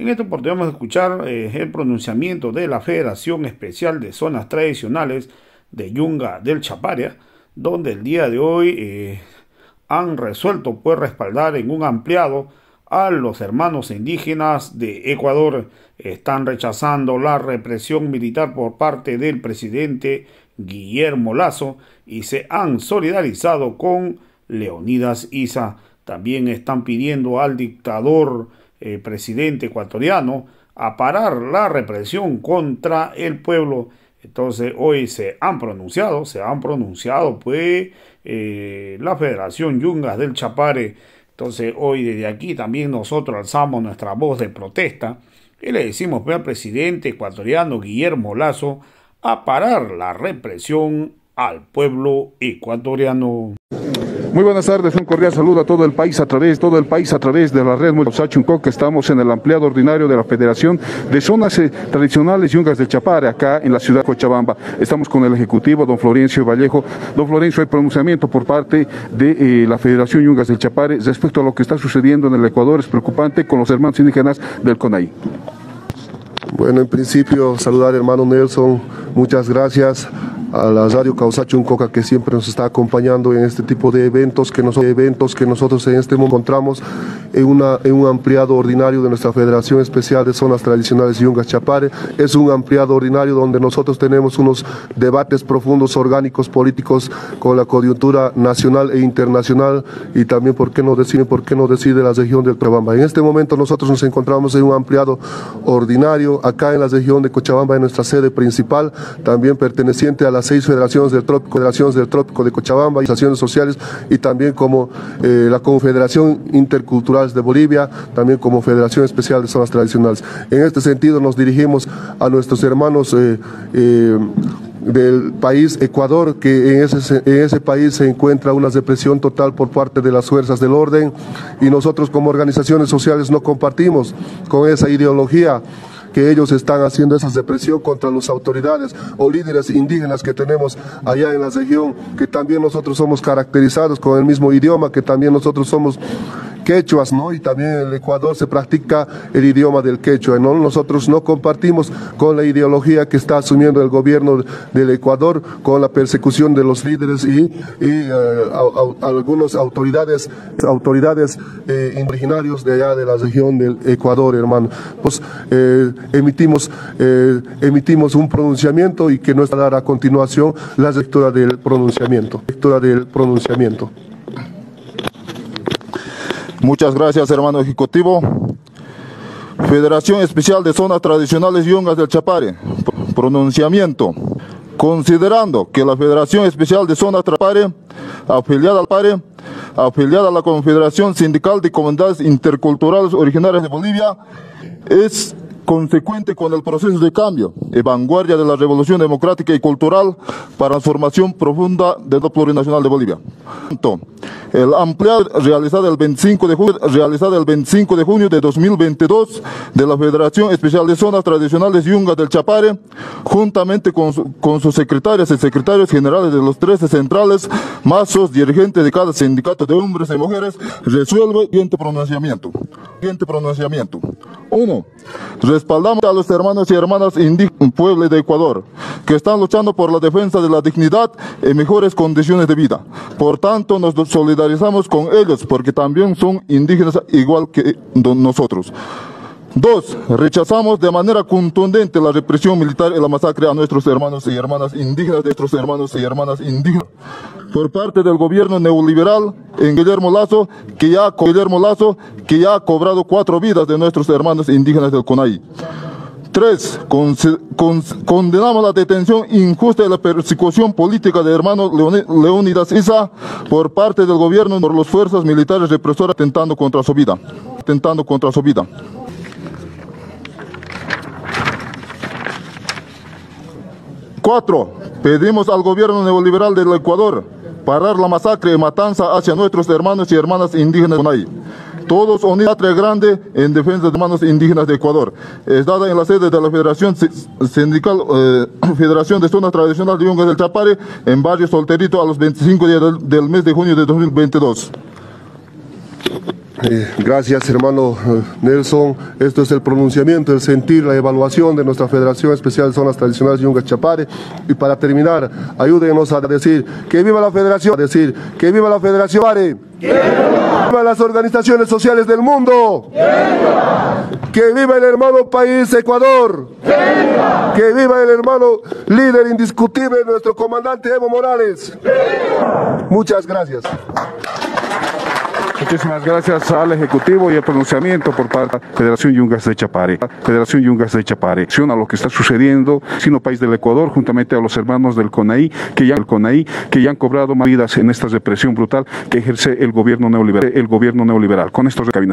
En vamos a escuchar eh, el pronunciamiento de la Federación Especial de Zonas Tradicionales de Yunga del Chaparia, donde el día de hoy eh, han resuelto pues respaldar en un ampliado a los hermanos indígenas de Ecuador. Están rechazando la represión militar por parte del presidente Guillermo Lazo y se han solidarizado con Leonidas Isa. También están pidiendo al dictador eh, presidente ecuatoriano a parar la represión contra el pueblo. Entonces hoy se han pronunciado, se han pronunciado pues eh, la Federación Yungas del Chapare. Entonces hoy desde aquí también nosotros alzamos nuestra voz de protesta y le decimos pues, al presidente ecuatoriano Guillermo Lazo a parar la represión al pueblo ecuatoriano. Muy buenas tardes, un cordial saludo a todo el país a través, todo el país a través de la red Sachunco, que estamos en el ampliado ordinario de la Federación de Zonas eh, Tradicionales Yungas del Chapare, acá en la ciudad de Cochabamba. Estamos con el Ejecutivo, don Florencio Vallejo. Don Florencio, hay pronunciamiento por parte de eh, la Federación Yungas del Chapare respecto a lo que está sucediendo en el Ecuador, es preocupante con los hermanos indígenas del CONAI. Bueno, en principio saludar hermano Nelson, muchas gracias a la radio Coca que siempre nos está acompañando en este tipo de eventos que, nosotros, eventos que nosotros en este momento encontramos en, una, en un ampliado ordinario de nuestra Federación Especial de Zonas Tradicionales Yungas Chapare. Es un ampliado ordinario donde nosotros tenemos unos debates profundos, orgánicos, políticos con la coyuntura nacional e internacional y también por qué no decide, por qué no decide la región del Cochabamba. En este momento nosotros nos encontramos en un ampliado ordinario acá en la región de Cochabamba, en nuestra sede principal, también perteneciente a la seis federaciones del trópico, federaciones del trópico de Cochabamba, asociaciones sociales y también como eh, la Confederación Intercultural de Bolivia, también como Federación Especial de Zonas Tradicionales. En este sentido nos dirigimos a nuestros hermanos eh, eh, del país Ecuador, que en ese, en ese país se encuentra una depresión total por parte de las fuerzas del orden y nosotros como organizaciones sociales no compartimos con esa ideología que ellos están haciendo esa represión contra las autoridades o líderes indígenas que tenemos allá en la región, que también nosotros somos caracterizados con el mismo idioma, que también nosotros somos quechuas, ¿no? Y también en el Ecuador se practica el idioma del quechua, ¿no? Nosotros no compartimos con la ideología que está asumiendo el gobierno del Ecuador con la persecución de los líderes y, y eh, algunas autoridades, autoridades eh, originarios de allá de la región del Ecuador, hermano. Pues eh, emitimos, emitimos un pronunciamiento y que no estará a continuación la lectura del pronunciamiento. Lectura del pronunciamiento. Muchas gracias, hermano ejecutivo. Federación Especial de Zonas Tradicionales Yungas del Chapare. Pronunciamiento. Considerando que la Federación Especial de Zonas Chapare, afiliada al PARE, afiliada a la Confederación Sindical de Comunidades Interculturales Originarias de Bolivia, es consecuente con el proceso de cambio y vanguardia de la revolución democrática y cultural para transformación profunda de la plurinacional de Bolivia. El ampliado realizado el 25 de junio, realizado el 25 de junio de 2022 de la Federación Especial de Zonas Tradicionales Yunga del Chapare, juntamente con, con sus secretarias y secretarios generales de los 13 centrales, sus dirigentes de cada sindicato de hombres y mujeres, resuelve el siguiente pronunciamiento. Siguiente pronunciamiento. Uno, respaldamos a los hermanos y hermanas indígenas pueblo de Ecuador, que están luchando por la defensa de la dignidad y mejores condiciones de vida. Por tanto, nos solidarizamos con ellos, porque también son indígenas igual que nosotros. Dos, rechazamos de manera contundente la represión militar y la masacre a nuestros hermanos y hermanas indígenas, de nuestros hermanos y hermanas indígenas, por parte del gobierno neoliberal en Guillermo Lazo, que ya, Guillermo Lazo, que ya ha cobrado cuatro vidas de nuestros hermanos indígenas del CONAI. Tres, condenamos la detención injusta y la persecución política de hermano Leónidas Isa por parte del gobierno por las fuerzas militares represoras atentando contra su vida. Atentando contra su vida. Cuatro, pedimos al gobierno neoliberal del Ecuador parar la masacre y matanza hacia nuestros hermanos y hermanas indígenas de Todos unidos patria grande en defensa de hermanos indígenas de Ecuador. Es dada en la sede de la Federación Sindical, eh, Federación de Zonas Tradicionales de Yungas del Chapare, en Barrio Solterito, a los 25 días del mes de junio de 2022. Eh, gracias, hermano eh, Nelson. Esto es el pronunciamiento, el sentir, la evaluación de nuestra Federación Especial de Zonas Tradicionales Yungas Chapare. Y para terminar, ayúdenos a decir que viva la Federación, a decir que viva la Federación Chapare. ¡Viva las organizaciones sociales del mundo! ¡Que viva el hermano país Ecuador! ¡Que viva el hermano líder indiscutible, nuestro comandante Evo Morales! Muchas gracias. Muchísimas gracias al Ejecutivo y el pronunciamiento por parte de la Federación Yungas de Chapare. Federación Yungas de Chapare. A lo que está sucediendo, sino país del Ecuador, juntamente a los hermanos del CONAI, que ya, el CONAI, que ya han cobrado más vidas en esta represión brutal que ejerce el gobierno neoliberal. El gobierno neoliberal. Con estos cabinas.